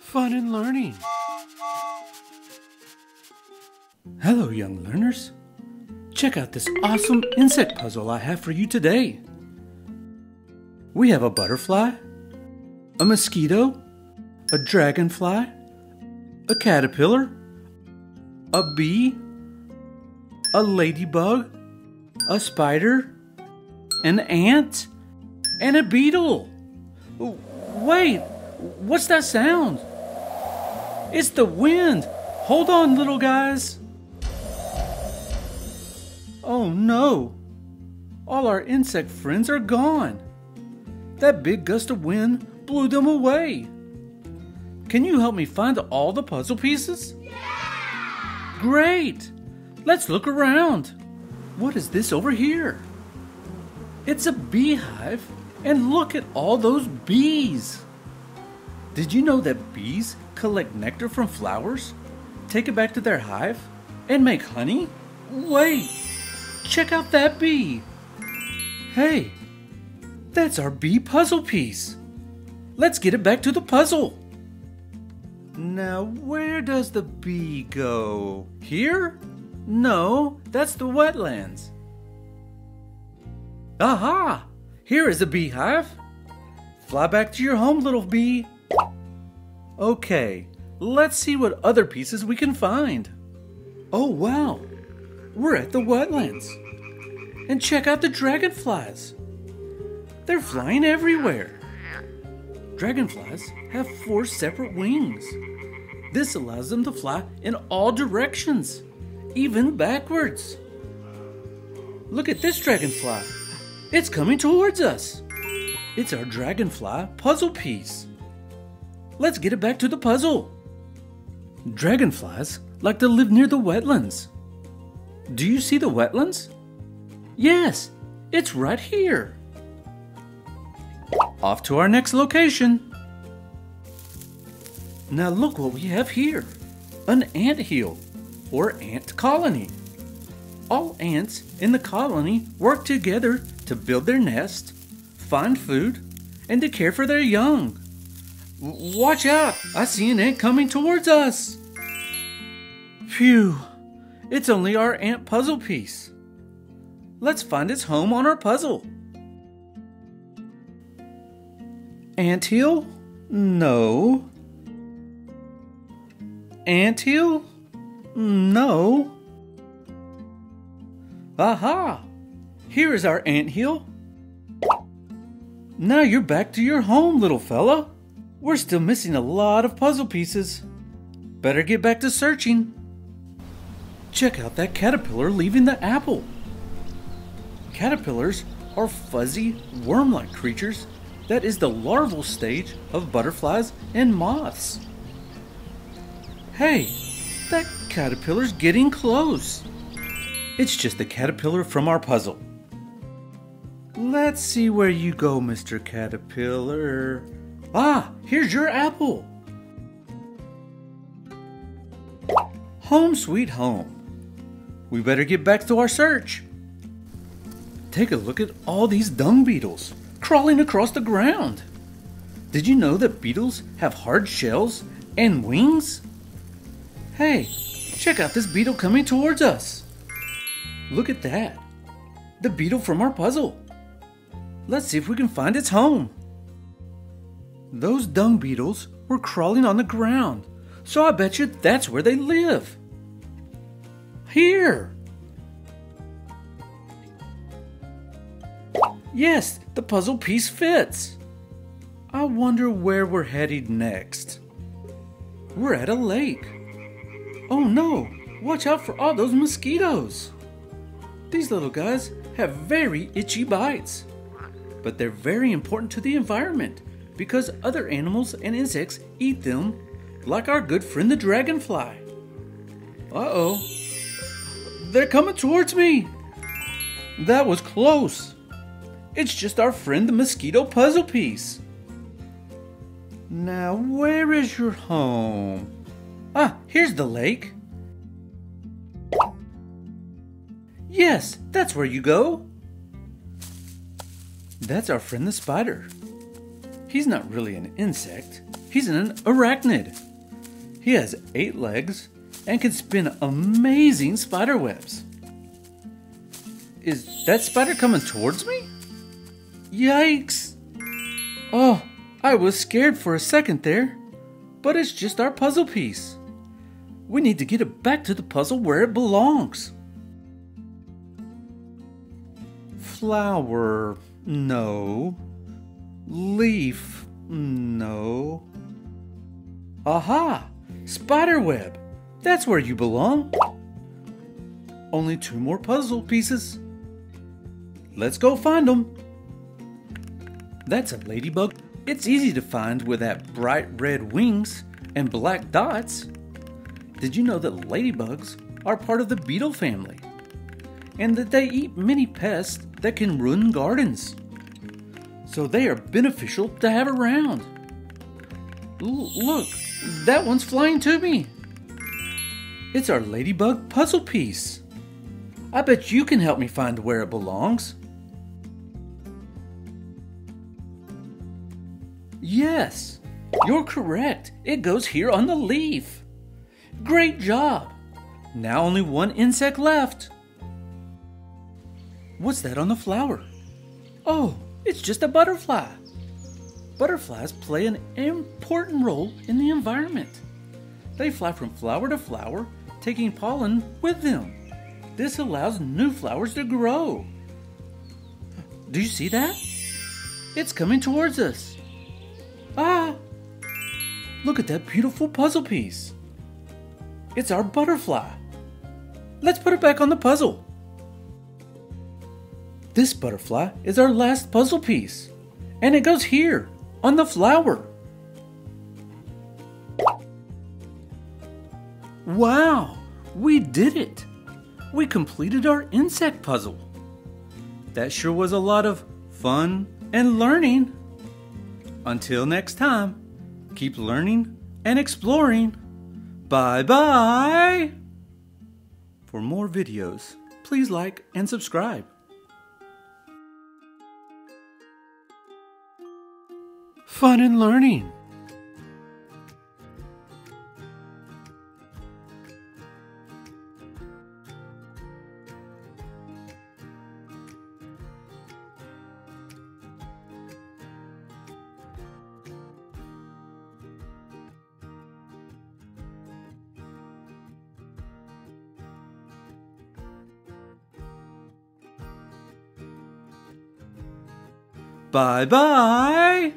fun and learning. Hello, young learners. Check out this awesome insect puzzle I have for you today. We have a butterfly, a mosquito, a dragonfly, a caterpillar, a bee, a ladybug, a spider, an ant, and a beetle. Wait, what's that sound? It's the wind. Hold on, little guys. Oh no! All our insect friends are gone. That big gust of wind blew them away. Can you help me find all the puzzle pieces? Yeah! Great! Let's look around. What is this over here? It's a beehive, and look at all those bees. Did you know that bees collect nectar from flowers, take it back to their hive, and make honey? Wait! Check out that bee! Hey, that's our bee puzzle piece. Let's get it back to the puzzle. Now, where does the bee go? Here? No, that's the wetlands. Aha! Here is a beehive. Fly back to your home, little bee. Okay, let's see what other pieces we can find. Oh, wow! We're at the wetlands. And check out the dragonflies. They're flying everywhere. Dragonflies have four separate wings. This allows them to fly in all directions, even backwards. Look at this dragonfly. It's coming towards us. It's our dragonfly puzzle piece. Let's get it back to the puzzle. Dragonflies like to live near the wetlands. Do you see the wetlands? Yes, it's right here. Off to our next location. Now look what we have here. An ant hill, or ant colony. All ants in the colony work together to build their nest, find food, and to care for their young. Watch out! I see an ant coming towards us! Phew! It's only our ant puzzle piece. Let's find its home on our puzzle. Ant hill? No. Ant hill? No. Aha! Here is our ant hill. Now you're back to your home, little fella. We're still missing a lot of puzzle pieces. Better get back to searching. Check out that caterpillar leaving the apple. Caterpillars are fuzzy, worm like creatures that is the larval stage of butterflies and moths. Hey, that caterpillar's getting close. It's just the caterpillar from our puzzle. Let's see where you go, Mr. Caterpillar. Ah, here's your apple. Home sweet home. We better get back to our search. Take a look at all these dung beetles crawling across the ground. Did you know that beetles have hard shells and wings? Hey, check out this beetle coming towards us. Look at that. The beetle from our puzzle. Let's see if we can find its home. Those dung beetles were crawling on the ground, so I bet you that's where they live. Here! Yes, the puzzle piece fits. I wonder where we're headed next. We're at a lake. Oh no, watch out for all those mosquitoes. These little guys have very itchy bites, but they're very important to the environment because other animals and insects eat them, like our good friend the dragonfly. Uh oh. They're coming towards me. That was close. It's just our friend the mosquito puzzle piece. Now, where is your home? Ah, here's the lake. Yes, that's where you go. That's our friend the spider. He's not really an insect, he's an arachnid. He has eight legs and can spin amazing spider webs. Is that spider coming towards me? Yikes! Oh, I was scared for a second there, but it's just our puzzle piece. We need to get it back to the puzzle where it belongs. Flower, no. Leaf, no. Aha! Spiderweb! That's where you belong. Only two more puzzle pieces. Let's go find them. That's a ladybug. It's easy to find with that bright red wings and black dots. Did you know that ladybugs are part of the beetle family? And that they eat many pests that can ruin gardens. So they are beneficial to have around. L- look, that one's flying to me. It's our ladybug puzzle piece. I bet you can help me find where it belongs. Yes, you're correct. It goes here on the leaf. Great job. Now only one insect left. What's that on the flower? Oh, it's just a butterfly. Butterflies play an important role in the environment. They fly from flower to flower, taking pollen with them. This allows new flowers to grow. Do you see that? It's coming towards us. Ah! Look at that beautiful puzzle piece. It's our butterfly. Let's put it back on the puzzle. This butterfly is our last puzzle piece, and it goes here on the flower. Wow, we did it! We completed our insect puzzle. That sure was a lot of fun and learning. Until next time, keep learning and exploring. Bye bye! For more videos, please like and subscribe. Fun and learning. Bye bye!